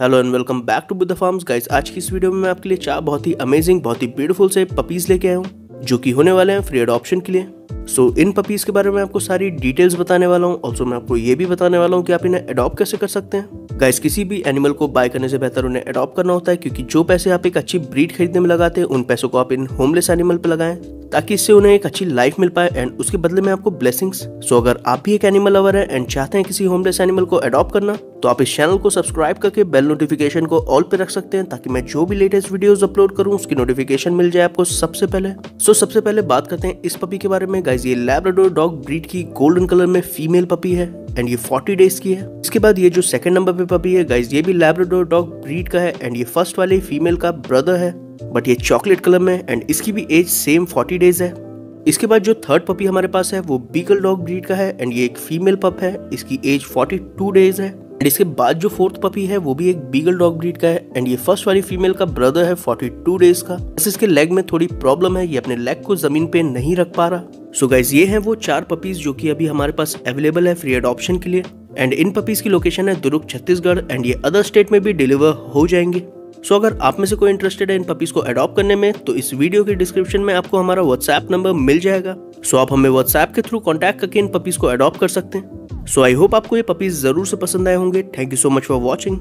Hello and welcome back to Buddha farms guys आज की इस वीडियो में मैं आपके लिए चार बहुत ही अमेजिंग बहुत ही ब्यूटीफुल से पपीज लेके आया हूँ जो कि होने वाले हैं फ्री अडॉप्शन के लिए। सो so, इन पपीज के बारे में आपको सारी डिटेल्स बताने वाला हूँ। ऑल्सो मैं आपको ये भी बताने वाला हूँ कि आप इन्हें अडॉप्ट कैसे कर सकते हैं। गाइस किसी भी एनिमल को बाय करने से बेहतर उन्हें अडॉप्ट करना होता है क्योंकि जो पैसे आप एक अच्छी ब्रीड खरीदने में लगाते हैं उन पैसों को आप इन होमलेस एनिमल पे लगाएँ ताकि इससे उन्हें एक अच्छी लाइफ मिल पाए एंड उसके बदले में आपको ब्लेसिंग्स सो अगर आप भी एक एनिमल लवर हैं एंड चाहते हैं किसी होमलेस एनिमल को अडॉप्ट करना तो आप इस चैनल को सब्सक्राइब करके बेल नोटिफिकेशन को ऑल पे रख सकते हैं ताकि मैं जो भी लेटेस्ट वीडियोस अपलोड करूँ, उसकी नोटिफिकेशन मिल जाए आपको सबसे पहले। सो सबसे पहले बात करते हैं इस पपी के बारे में। गाइज़ ये लैब्राडोर डॉग ब्रीड की गोल्डन कलर में फीमेल पपी है एंड ये 40 डेज़ की है। इसके बाद ये जो सेकंड नंबर पे पपी है गाइज़ ये भी लैब्राडोर डॉग ब्रीड का है एंड ये फ़र्स्ट वाले फीमेल का ब्रदर है बट ये चॉकलेट कलर में एंड इसकी भी एज सेम 40 डेज़ है। इसके बाद जो थर्ड पपी हमारे पास है, वो बीगल डॉग ब्रीड का है एंड ये एक फीमेल पप है। इसकी एज 42 डेज़ है। एंड इसके बाद जो फोर्थ पपी है वो भी एक बीगल डॉग ब्रीड का है। एंड ये फ़र्स्ट वाली फीमेल का ब्रदर है 42 डेज़ का। बस इसके लेग में थोड़ी प्रॉब्लम है ये अपने लेग को ज़मीन पे नहीं रख पा रहा। सो so गाइज़ ये हैं वो चार पपीज जो कि अभी हमारे पास अवेलेबल है फ्री अडॉप्शन के लिए। एंड इन पपीज की लोकेशन है दुर्ग छत्तीसगढ़ एंड ये अदर स्टेट में भी डिलीवर हो जाएँगे। सो so, अगर आप में से कोई इंटरेस्टेड है इन पपीज को अडॉप्ट करने में तो इस वीडियो के डिस्क्रिप्शन में आपको हमारा व्हाट्सएप नंबर मिल जाएगा। सो so, आप हमें व्हाट्सएप के थ्रू कॉन्टैक्ट करके इन पपीज को अडॉप्ट कर सकते हैं। सो आई होप आपको ये पपीज ज़रूर से पसंद आए होंगे. Thank you so much for watching